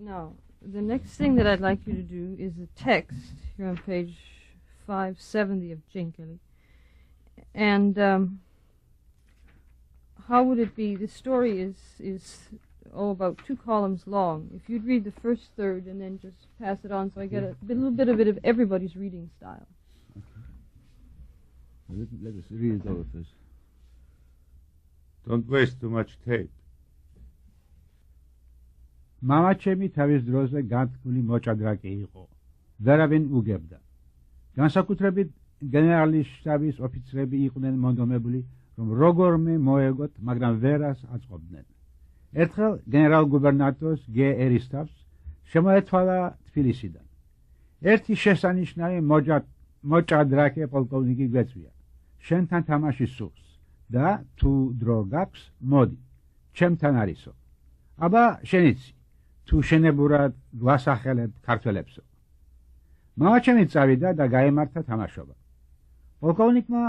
Now, the next thing that I'd like you to do is the text here on page 570 of Jinkeli. And um, how would it be? The story is, is oh, about two columns long. If you'd read the first third and then just pass it on so I get a, a little bit of it of everybody's reading style. Let, let us read it over first. Don't waste too much tape. მამაჩემი თავის დროზე განთქმული მოჭადრაკე იყო. ვერავინ უგებდა. განსაკუთრებით გენერალის შტაბის ოფიცრები იყვნენ მონდომებული, რომ როგორმე მოეგოთ, მაგრამ ვერას აწყობდნენ. ერთხელ გენერალ გუბერნატორს გე ერისთავს შემოეთვალა თბილისიდან. ერთი შესანიშნავი მოჭადრაკე პოლკოვნიკი გვეწვია. შენთან თამაში სურს და თუ დრო გაქვს, მოდი. ჩემთან არისო. აბა შენიცი თუ შენებურად გვასახელებ ქართველებსო. მამაჩემი წავიდა და გაემართა თამაშობა. პოლკოვნიკმა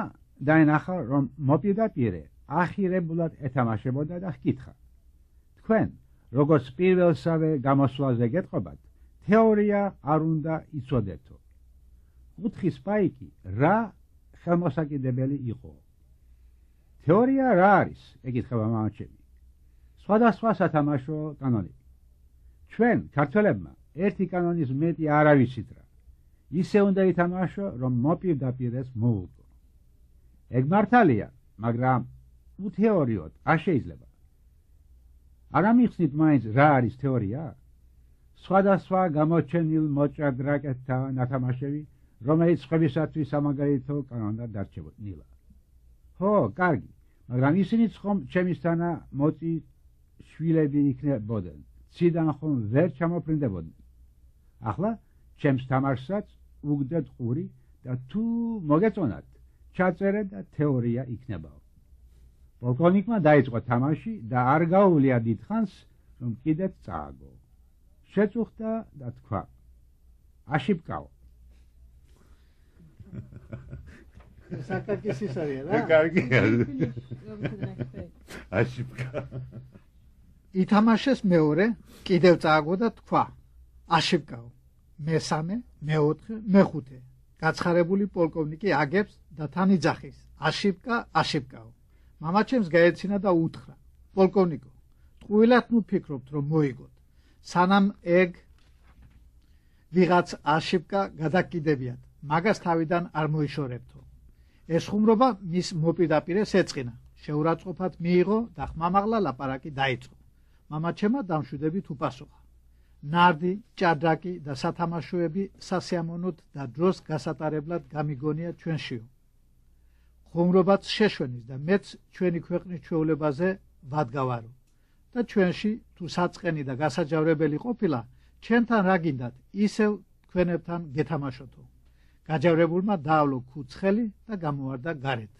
დაენახა, რომ მოპირდაპირე ახირებულად ეთამაშებოდა და ჰკითხა: თქვენ როგორც პირველსავე გამოსვლაზე გეტყობათ, თეორია არ უნდა იცოდეთო. ხუთხის პაიკი რა ხელმოსაკიდებელი იყო? თეორია რა არის? ეკითხება მამაჩემი. სხვადასხვა სათამაშო კანონი. ჩვენ ქართველებმა ერთი კანონის მეტი არ ავიცით რა. ისე უნდა ითამაშო, რომ მოპირდაპირეს მოულწო. ეგ მართალია, მაგრამ უთეორიოდ არ შეიძლება. არ ამიხსნით მაინც რა არის თეორია? სხვადასხვა გამოჩენილ მოჭადრაკეთთა ნათამაშები, რომელიც სხვებისათვის სამაგალითო კანონად დარჩებოდნენ. ხო, კარგი, მაგრამ ისინიც ხომ ჩემისთანა მოწი შვილები იქნებოდნენ. ციდან ხომ ვერ ჩამოფრინდებოდნენ. ახლა ჩემს თამაშსაც უგდეთ ყური და თუ მოგეწონათ, ჩაწერეთ და თეორია იქნებაო. პოლკოვნიკმა დაიწყო თამაში და არ გაუვლია დიდხანს, რომ კიდეც წააგო. შეწუხდა და თქვა: აშიფკაო. საკაკის ის არის რა? კარგია. აშიფკა. ითამაშეს მეორე, კიდევ წააგო და თქვა: აშიფკაო. მესამე, მეოთხე, მეხუთე. გაცხარებული პოლკოვნიკი აგებს და თან იძახის: აშიფკა, აშიფკაო. მამაჩემს გაეცინა და უთხრა: პოლკოვნიკო, ტყუილად ნუ ფიქრობთ, რომ მოიგოთ. სანამ ეგ ვიღაც აშიფკა გადაკიდებიათ, მაგას თავიდან არ მოიშორებთო. ეს ხუმრობა მის მოპირდაპირეს ეწყინა. შეურაცხყოფად მიიღო და ხმამაღლა ლაპარაკი დაიწყო. მამაჩემა დამშვიდებით უპასუხა. ნარდი, ჭადრაკი და სათამაშოები სასიამოვნოდ და დროს გასატარებლად გამიგონია ჩვენშიო. ხუმრობაც შეშვენის და მეც ჩვენი ქვეყნის ჩვეულებაზე ვადგავარო. და ჩვენში თუ საწყენი და გასაჯავრებელი ყოფილა, ჩვენთან რა გინდათ, ისევ თქვენებთან გეთამაშოთო. გაჯავრებულმა დაავლო ქუცხელი და გამოარდა გარეთ.